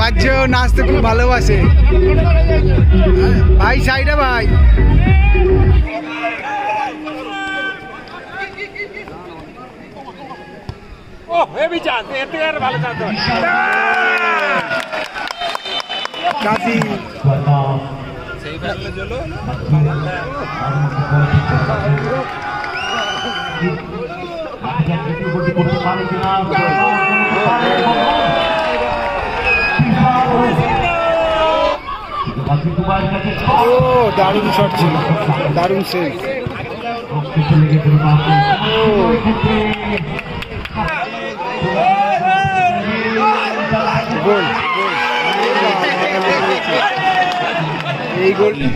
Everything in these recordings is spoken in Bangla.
বাচ্চা নাচতে খুব ভালোবাসে। ভাই সাইডে ভাই। ও হেভি চান্স এর থেকে আর ভালো চান্স করতে পারে কিনা? ও দারুণ শট ছিল। দারুণ সেভ গোল এই গোলটি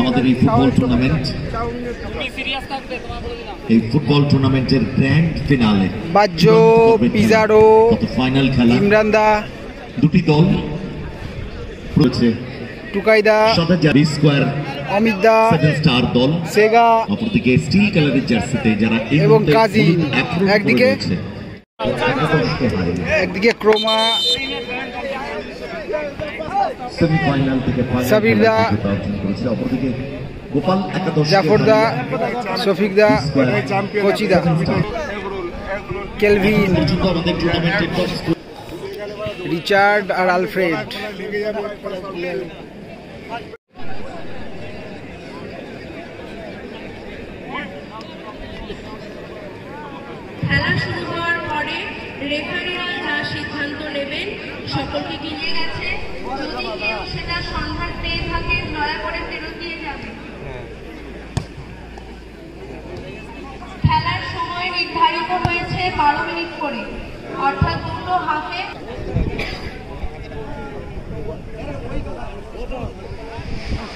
আমাদের এই ফুটবল টুর্নামেন্ট এই ফুটবল টুর্নামেন্টের গ্র্যান্ড ফিনালে বাজ্য পিজারো ফাইনাল খেলা ইমরান দা দুটি দল রয়েছে টুকাইদা স্কোয়ার অমিত দা স্টার দল সেগা অপরদিকে স্টিল কালারের জার্সিতে যারা এবং কাজী। একদিকে একদিকে ক্রোমা সেমিফাইনাল থেকে সাবির দা। খেলার যোগ্যতা অর্জন করেছে অপরদিকে গোপাল একাদশ জাফর দা শফিক দা কোচি দা কেলভিন রিচার্ড আর আলফ্রেড খেলা শুরু হওয়ার পরে রেফারিরা যা সিদ্ধান্ত নেবেন, সকলকে নিয়ে গেছে। যদি কেউ সেটা সন্ধান পেয়ে থাকে দয়া করে ফেরত দিয়ে যাবে। খেলার সময় নির্ধারিত হয়েছে বারো মিনিট করে। অর্থাৎ দুটো হাফে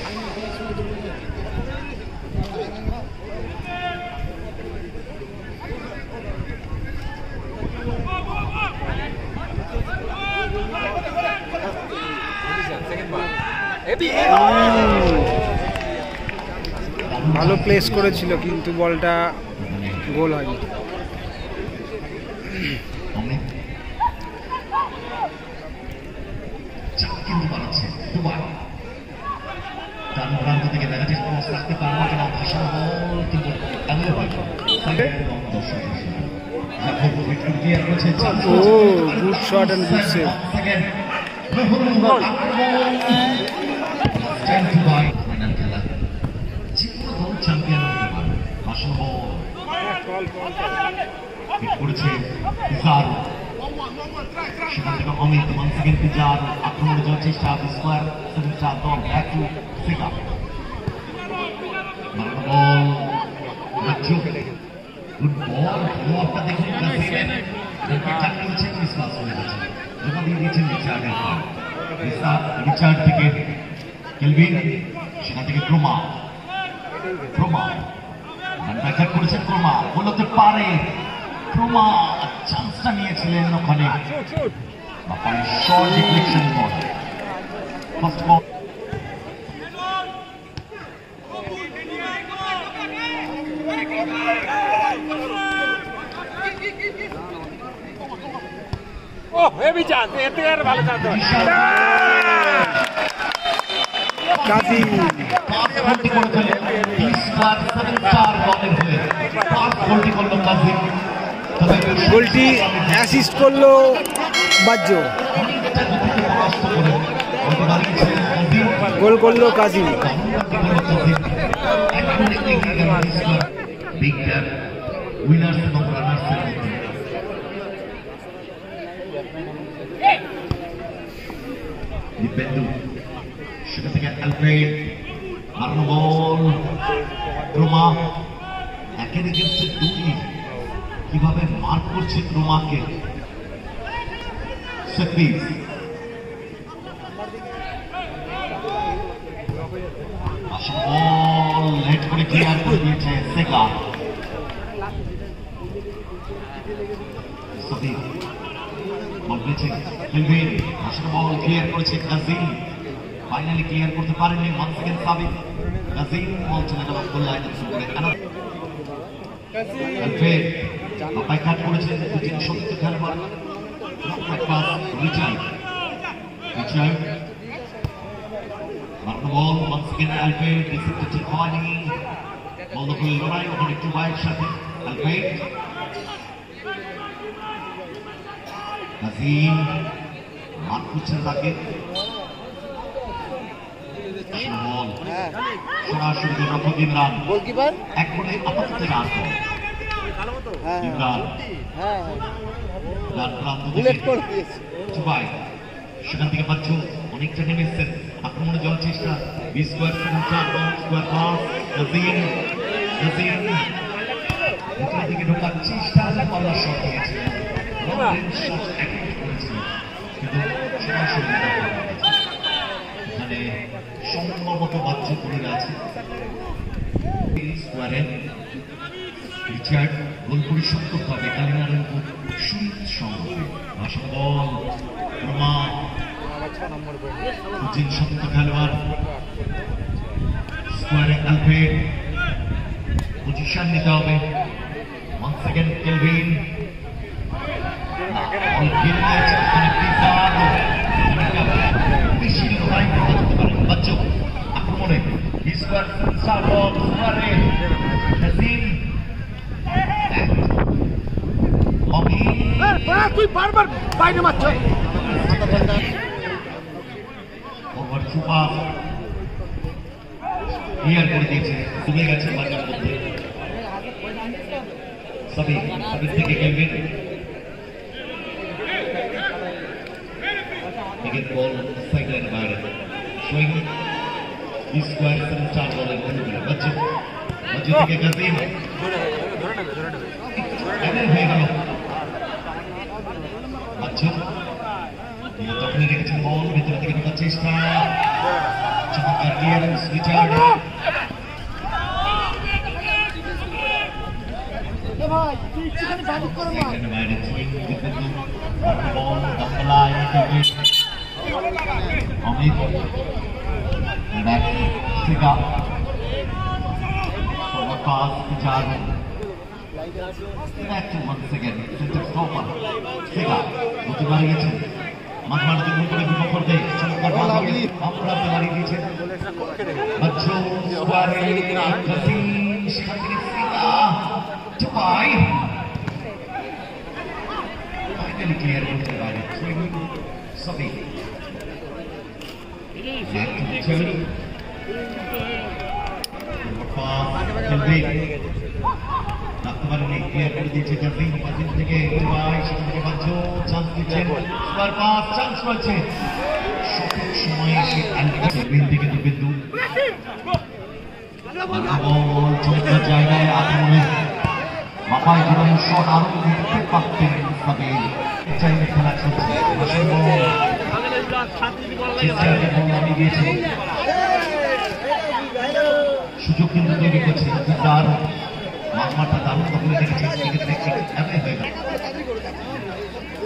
ভালো প্লেস করেছিল কিন্তু বলটা গোল হয়নি অনেক চাপ কিন্তু বাড়াচ্ছে দুবার ডান প্রান্ত থেকে নেগেটিভ ক্রস রাখতে পারল কিনা ভাষা বল কিন্তু এমন হয় এবং দর্শক হিসেবে জাফর কিন্তু বলটা গোল হয়নি। ও গুড সেকেন্ড মেহরুল আক্রমণ টেন টু বাই ফাইনাল খেলা যে কোনো দল চ্যাম্পিয়ন হতে পারে ভাষা বল হিট করেছে পিজার সেখান থেকে অমিত ওয়ান সেকেন্ড পিজার আক্রমণের জন্য চেষ্টা, স্কোয়ার, সেভেন স্টার দল ব্যাক টু সিকা বল রাজ্য গুড বল বলটা দেখুন কাসিমের চাক করেছে ক্রিসমাস হয়ে গেছে। জমা দিয়ে দিয়েছেন রিচার্ডের পর রিচার্ড থেকে কেলভিন, সেখান থেকে ক্রোমা। ক্রোমা। ব্যাখ্যা করেছেন ক্রোমা। বলতে পারে ক্রোমা চান্সটা নিয়েছিলেন ওখানে। Short deflection ball. First ball ও হয় গোলটি বিশ বার সেভেন স্টার দলের হয়ে। পাঁচ গোলটি করল কাজিম গোলটি অ্যাসিস্ট করল বাজ্য গোল করল কাজী বিগ উইনার্স এবং রানার্সের মধ্যে দিব্যেন্দু সেখান থেকে অ্যালফ্রেড মারানো বল ক্রোমা একের এগেন্সে দুই। কীভাবে মার্ক করছে ক্রোমাকে সতীশ বল হেড করে ক্লিয়ার করে দিয়েছে সেকা সতীশ বল পেয়েছে। বল ক্লিয়ার করেছে কাজিম ফাইনালি ক্লিয়ার করতে পারেননি one second Sabit Kazim ball চলে গেল থ্রু করে আনন্দ অ্যালফ্রেড অপেক্ষা করেছেন দুজন pass, Richard. Richard. Marco ball, once again Alfred, recepted to Khawani. Ball দখলে লড়াই, ওখানে একটু বাইরের সাথে Alfred. নাজিম, মাঠ খুঁজছেন তাকে। জুবাই সেখান থেকে পাচ্ছ অনেকটা নেমে এসছেন। আক্রমণে যাওয়ার চেষ্টা। বি স্কোয়ার সেভেন চার one square pass Nazim Nazim ভিতরে দিকে ঢোকার চেষ্টা পাল্লা শট কিন্তু সরাসরি সম্ভবত বাচ্চা করে আছে। স্কোয়ারে রিচার্ড গোল পরিশোধ করতে হবে কালিনারের সুরিত সঙ্গে ভাষণ বল রমা উজ্জিন শক্ত খেলোয়াড় পজিশন নিতে হবে ওয়ান সেকেন্ড কেলভিন বল গেলে আছে, এখানে পিসার, অনেকটা বেশি লড়াই করতে যেতে পারে। বাচ্চু, আক্রমণে স্কোয়ার স্টার বল স্কোয়ারে নাসিম তুই বারবার বাইরে মারছ ওভার সুপা ক্লিয়ার করে দিয়েছে ডুবে গেছে মাঠের মধ্যে সবই সবই থেকে খেলবেন ক্রিকেট বল সাইড লাইনের বাইরে সুইং স্কোয়ার সেভেন চার বলের অনুকূলে বাচ্চু বাচ্চু থেকে গাজিম এমন হয়ে গেল বাচ্চু তখনই রেখেছেন বল ভেতরে থেকে ঢোকার চেষ্টা চমৎকার ক্লিয়ারেন্স রিচার্ড সেখানে বাইরে সুইং কিন্তু বল দখলায় অমিত ব্যাক সিগা forward pass Richard to once again center stopper সিগা গতি বাড়িয়ে গেছেন মাঝমাঠ চমৎকার বল আমরা দিয়েছেন বাচ্চু সিগা চুপাই ফাইনালি ক্লিয়ার করতে পারে। সুইং সবই back to রাখতে পারেনি ক্লিয়ার করে দিয়েছে জাসিম জাসিম থেকে ভাই সেখান থেকে বাঞ্চো চান্স দিচ্ছেন সুপার পাস চান্স রয়েছে সঠিক সময়ে এসে অ্যালবিন থেকে তো বিন্দু জায়গায় আক্রমণে বাপাই জীবনের শট আরও দিতে পারতেন তবে চাইলে খেলা চলছে বল নামিয়ে দিয়েছে সুযোগ কিন্তু তৈরি করছে দারুণ মাঠমাঠটা দারুণ দখলে রেখেছে সেক্ষেত্রে একটু এমন হয়ে গেল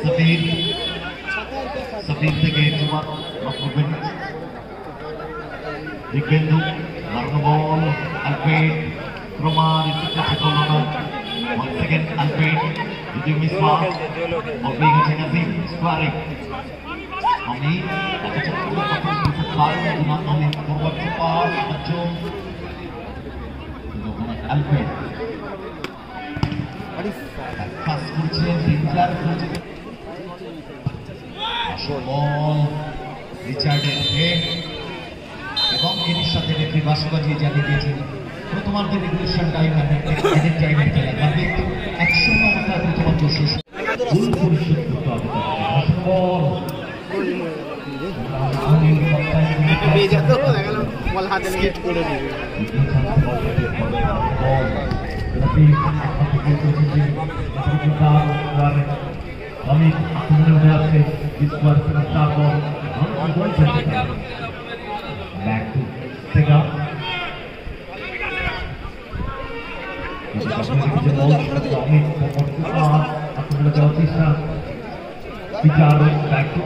সফির সফির থেকে তোমার করবেন দিগবেন্দু লাগানো বল আলফ্রেড ক্রমার ইচ্ছে করল না ওয়ান সেকেন্ড আলফ্রেড যদি মিস পাস বল পেয়ে গেছে নাজিম স্কোয়ারে আমি একটা ছোট্ট করে কথা বলতে পারব না ফরওয়ার্ড পাস করছে ডেঞ্জার করছে বল রিচার্ডের হেড এবং এর সাথে রেফারি বাসু জানিয়ে দিয়েছেন প্রথমার্ধে রেগুলেশন টাইম এডেড টাইমের খেলা কারণ একশো অবস্থায় প্রথমার্ধ শেষ। পরিশোধ করতে হবে পেয়ে যেত বল হাতে করে দিবে। আমি আক্রমণে উঠে আসছে স্কোয়ার সেভেন চার বল ব্যাক টু সেগা আক্রমণে যাওয়ার চেষ্টা বিচার ব্যাক টু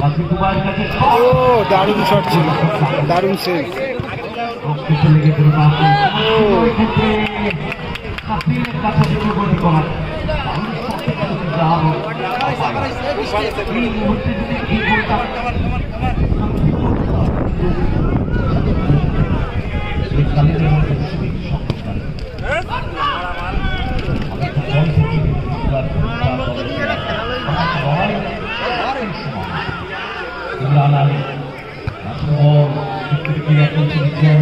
কাছে ও দারুণ শট ছিল। দারুণ সেভ বাসি ওই ক্ষেত্রে হাসিনের কাছে দুটো গতি করা দারুণ শট খেলেছে জাহাজ এই মুহূর্তে যদি এই গোলটা এই কালিদের মধ্যে খুবই শক্তিশালী ইমরান আলী বল ক্রিয়া করছে বিজয়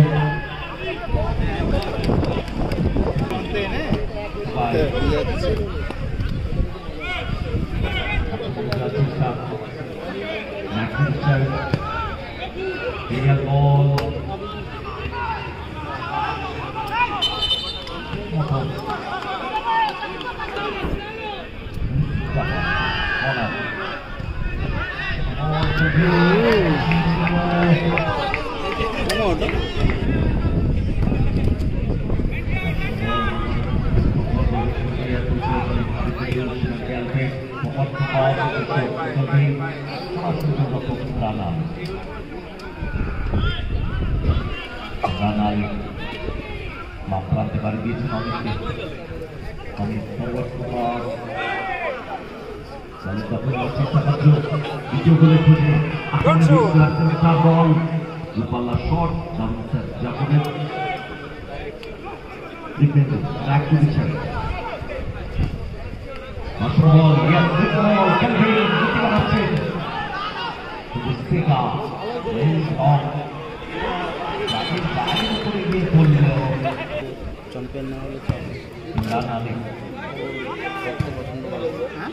বল রানাই মাত্রাতে পারে দিয়েছেন অনেককে অনেক কুমার দ্বিতীয় গোলের আক্রমণে তার বল চ্যাম্পিয়ন না হলে চলে আলী হ্যাঁ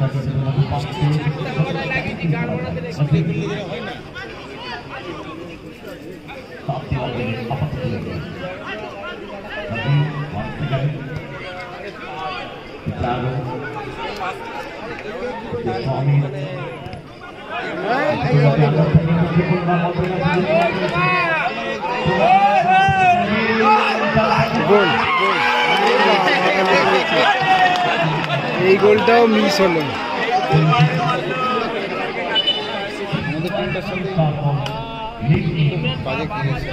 কিছুটা যদি এই গোলটাও মিস হলো আমাদের টিমটার সঙ্গে বাজে খেলেছে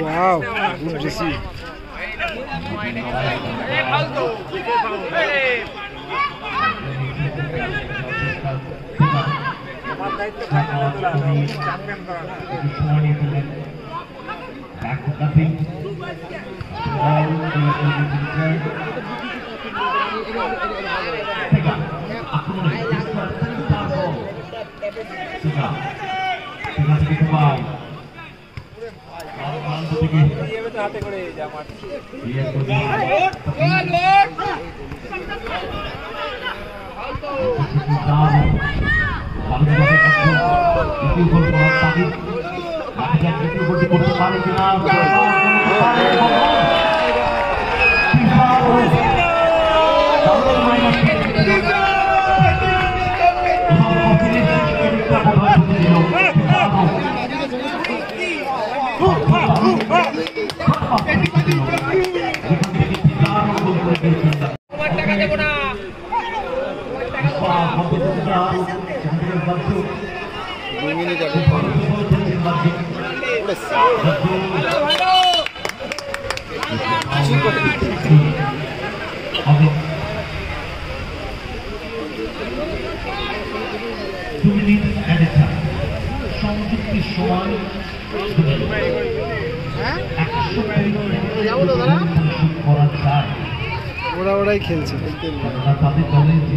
wow good receive Back to nothing. হাতে করে জামা ইয়ে করে করতে পারে কিনা সংযুক্তি সময় একশো করা যায়। ওরা ওরাই খেলছে। কেননা তাদের দলে যে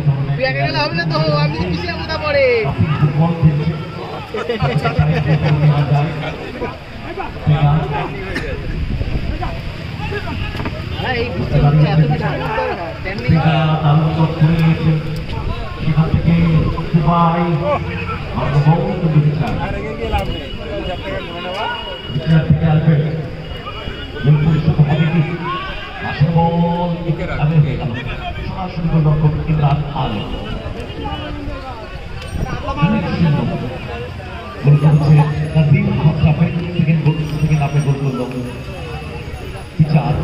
বিচার।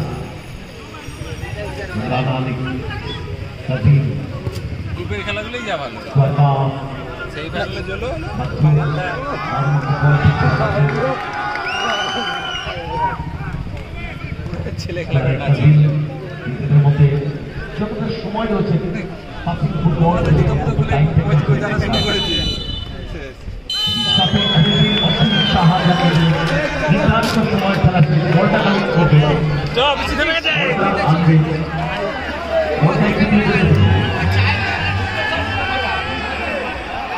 ইমরান আলী নাজিম। গ্রুপের খেলাগুলোই যা ভালো। সেই খেলাগুলো চলো ছেলে খেলা করে নাচি মধ্যে যতটা সময় রয়েছে পাসিং ফুটবল সময় খেলা বলটা।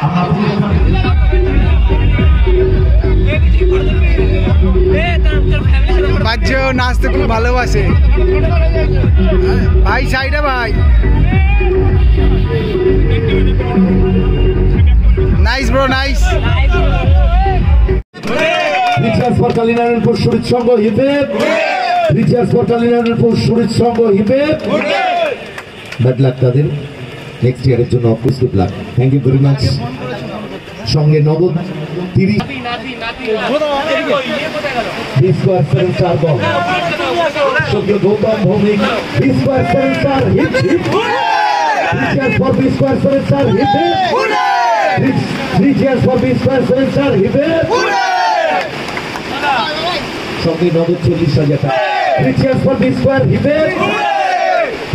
আমরা পুরস্কার বাহ্য, নাচতে খুব ভালোবাসে। ভাই, সাইডে ভাই। Nice bro nice recharge for recharge for তাদের। জন্য লাক থ্যাংক ইউ মাচ সঙ্গে নগদ তিরিশ। বিশ স্কোয়ার সেভেন চার বল সঙ্গে গৌতম ভৌমিক বিশ স্কোয়ার সেভেন চার হিট হিট ফর বিশ স্কোয়ার সেভেন চার হিট থ্রি চেয়ার্স ফর বিশ স্কোয়ার সেভেন চার হিপেপ সঙ্গে নগদ চল্লিশ হাজার টাকা। থ্রি চেয়ার্স ফর স্কোয়ার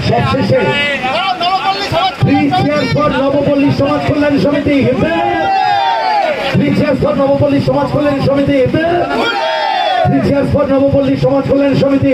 সবশেষে নবপল্লী সমাজ কল্যাণ সমিতি ফর নবপল্লী সমাজ কল্যাণ সমিতি হিপেপ চেয়ার্স নবপল্লী সমাজ কল্যাণ সমিতি